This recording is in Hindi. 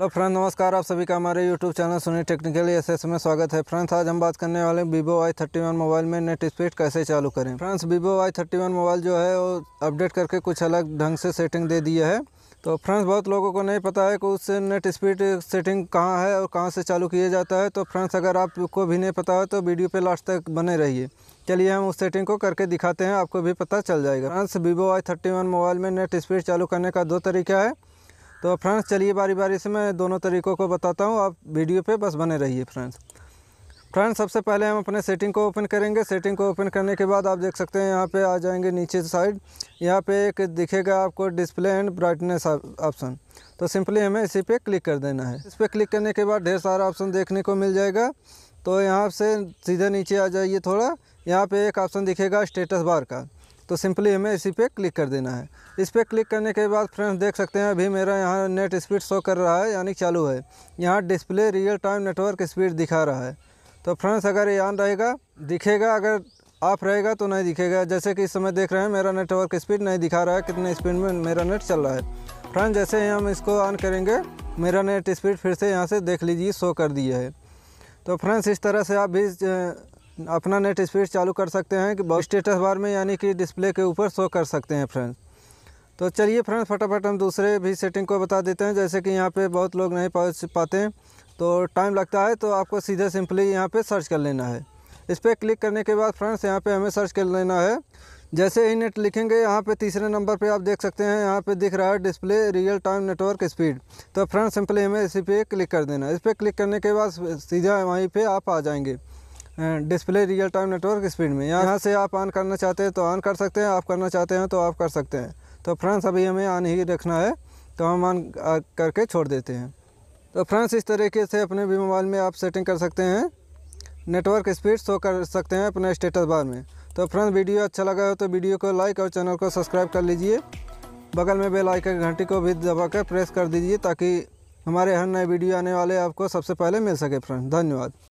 हेलो फ्रेंड, नमस्कार आप सभी का हमारे YouTube channel Sunny technicals में स्वागत है। फ्रेंड्स, आज हम बात करने वाले Vivo Y thirty one mobile में नेट स्पीड कैसे चालू करें। Friends Vivo Y thirty one mobile जो है, वो अपडेट करके कुछ अलग ढंग से सेटिंग दे दिया है। तो फ्रेंड्स, बहुत लोगों को नहीं पता है कि उससे नेट स्पीड सेटिंग कहाँ है और कहाँ से चालू किया जाता है। तो फ्रेंड्स, अगर आपको भी नहीं पता है तो वीडियो पे लास्ट तक बने रहिए। चलिए हम उस सेटिंग को करके दिखाते हैं, आपको भी पता चल जाएगा। Friends Vivo Y thirty one mobile में नेट स्पीड चालू करने का दो तरीका है। तो फ्रेंड्स, चलिए बारी बारी से मैं दोनों तरीक़ों को बताता हूँ। आप वीडियो पे बस बने रहिए फ्रेंड्स। फ्रेंड्स, सबसे पहले हम अपने सेटिंग को ओपन करेंगे। सेटिंग को ओपन करने के बाद आप देख सकते हैं, यहाँ पे आ जाएँगे नीचे साइड। यहाँ पे एक दिखेगा आपको डिस्प्ले एंड ब्राइटनेस ऑप्शन। तो सिंपली हमें इसी पे क्लिक कर देना है। इस पर क्लिक करने के बाद ढेर सारा ऑप्शन देखने को मिल जाएगा। तो यहाँ से सीधे नीचे आ जाइए थोड़ा। यहाँ पर एक ऑप्शन दिखेगा स्टेटस बार का। तो सिंपली हमें इसी पे क्लिक कर देना है। इस पर क्लिक करने के बाद फ्रेंड्स देख सकते हैं, अभी मेरा यहाँ नेट स्पीड शो कर रहा है, यानी चालू है। यहाँ display real time network speed दिखा रहा है। तो फ्रेंड्स अगर ये ऑन रहेगा, दिखेगा, अगर ऑफ़ रहेगा तो नहीं दिखेगा। जैसे कि इस समय देख रहे हैं, मेरा नेटवर्क स्पीड नहीं दिखा रहा है, कितने स्पीड में मेरा नेट चल रहा है। फ्रेंड्स जैसे ही हम इसको ऑन करेंगे, मेरा नेट स्पीड फिर से यहाँ से देख लीजिए, शो कर दिया है। तो फ्रेंड्स इस तरह से आप भी अपना नेट स्पीड चालू कर सकते हैं कि स्टेटस बार में, यानी कि डिस्प्ले के ऊपर शो कर सकते हैं फ्रेंड्स। तो चलिए फ्रेंड्स, फटाफट हम दूसरे भी सेटिंग को बता देते हैं। जैसे कि यहाँ पे बहुत लोग नहीं पहुँच पाते तो टाइम लगता है तो आपको सीधे सिंपली यहाँ पे सर्च कर लेना है। इस पर क्लिक करने के बाद फ्रेंड्स, यहाँ पे हमें सर्च कर लेना है। जैसे ही नेट लिखेंगे, यहाँ पे तीसरे नंबर पे आप देख सकते हैं, यहाँ पे दिख रहा है display real time network speed. तो फ्रेंड्स, सिंपली हमें इसी पे क्लिक कर देना इस पर क्लिक करने के बाद सीधा वहीं पे आप आ जाएँगे। Display real time network speed में। यहाँ से आप ऑन करना चाहते हैं तो ऑन कर सकते हैं, आप करना चाहते हैं तो आप कर सकते हैं। तो फ्रेंड्स अभी हमें ऑन ही रखना है तो हम ऑन करके छोड़ देते हैं। तो फ्रेंड्स इस तरीके से अपने भी मोबाइल में आप सेटिंग कर सकते हैं नेटवर्क स्पीड शो कर सकते हैं अपने स्टेटस बार में। तो फ्रेंड्स वीडियो अच्छा लगा हो तो वीडियो को लाइक और चैनल को सब्सक्राइब कर लीजिए। बगल में बेल आइकन घंटी को भी दबाकर प्रेस कर दीजिए ताकि हमारे हर नए वीडियो आने वाले आपको सबसे पहले मिल सके फ्रेंड धन्यवाद।